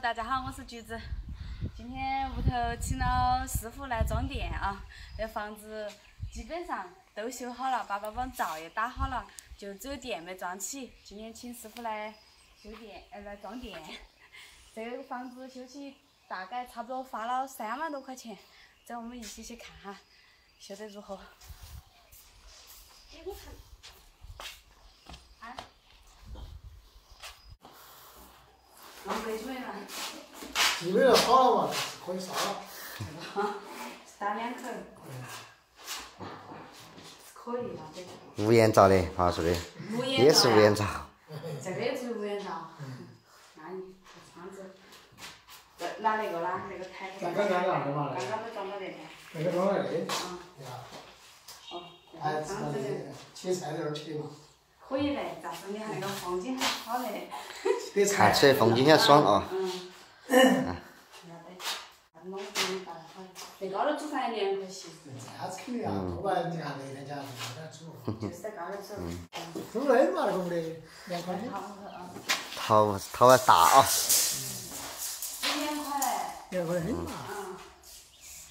大家好，我是橘子。今天屋头请了师傅来装电啊，这房子基本上都修好了，爸爸帮灶也打好了，就只有电没装起。今天请师傅来修电，呃，来装电。这个房子修起大概差不多花了三万多块钱，这我们一起去看哈，修得如何？给我看。基本上好了嘛，可以烧了。打两口。可以了，这。无烟灶的，他说的。也是无烟灶。这个也是无烟灶。那你窗子。拿那个啦，那个台。刚刚刚刚刚刚都装到那那个装到那里。啊。哦。哎，切菜在那儿切嘛。可以嘞，但是你看那个风景还好嘞。看起来风景很爽啊。嗯。在高头煮饭凉快些。这样子肯定啊，不管你看那天家在哪煮。就是在高头煮。煮那嘛那个没得凉快些。头头还大啊。嗯。凉快嘞。凉快很嘛。嗯。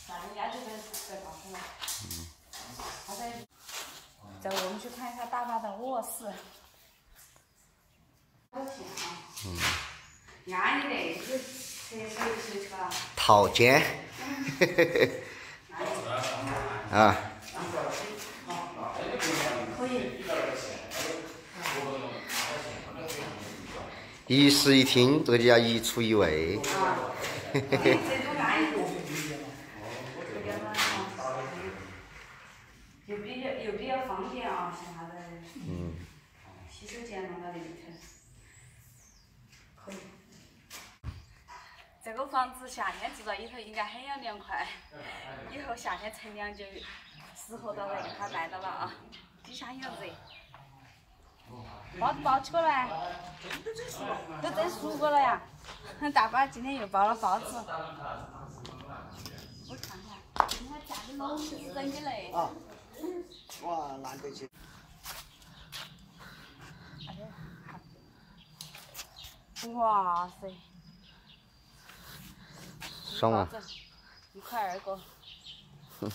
那人家就在在高头了。嗯。他在。走，我们去看一下大爸的卧室。嗯。安逸的，这厕所有谁去了？套间。啊。可以。一室一厅，这个就叫一厨一卫。又比较又比较方便啊，像他的洗手间弄到里头，这个房子夏天住在里头应该很有凉快，以后夏天乘凉就适合到了，给他带到了啊。底下很热。包子包起过来，都蒸熟过了呀。大爸今天又包了包子。我看看，今天价格老实整的嘞。哇，难得去。哇塞！爽啊！一块二个。哼。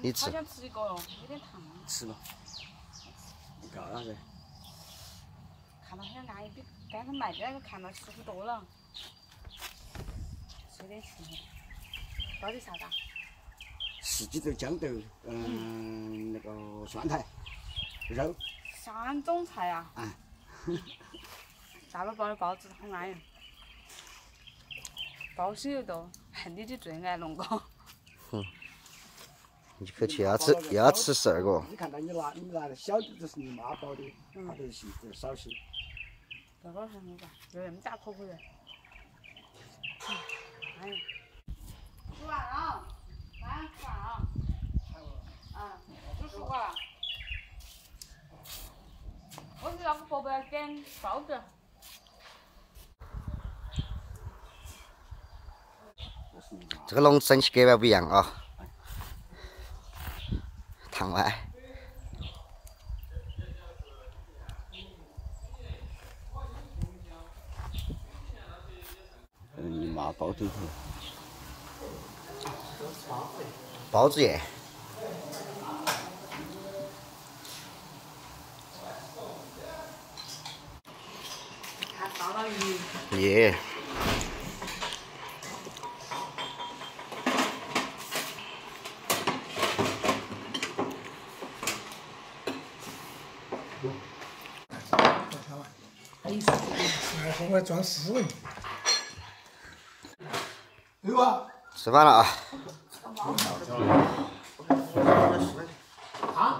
你吃。好想吃一个哟，有点烫。吃吧。够了噻。看到很安逸，比刚才卖的那个看到舒服多了。有点吃。到底啥子？四季豆、豇豆，嗯，那个蒜苔，肉。三种菜啊！啊。大宝包的包子好安逸，包心又多，你的最爱龙哥。哼。一口气要吃，又要吃十二个。你看到你拿，你拿的小的都是你妈包的，他都是细子少些。大宝还没吧？就那么大颗颗的。哎。吃完了。吃完啊！嗯，煮熟了。我是那个伯伯要点包子。这个龙整起格外不一样啊！烫歪。你妈包头头。包子叶。看烧了鱼。耶。我装斯文。有啊。吃饭了啊。啊？